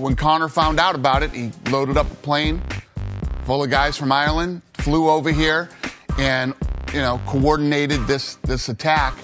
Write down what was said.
when Conor found out about it, he loaded up a plane full of guys from Ireland, flew over here, and you know coordinated this this attack.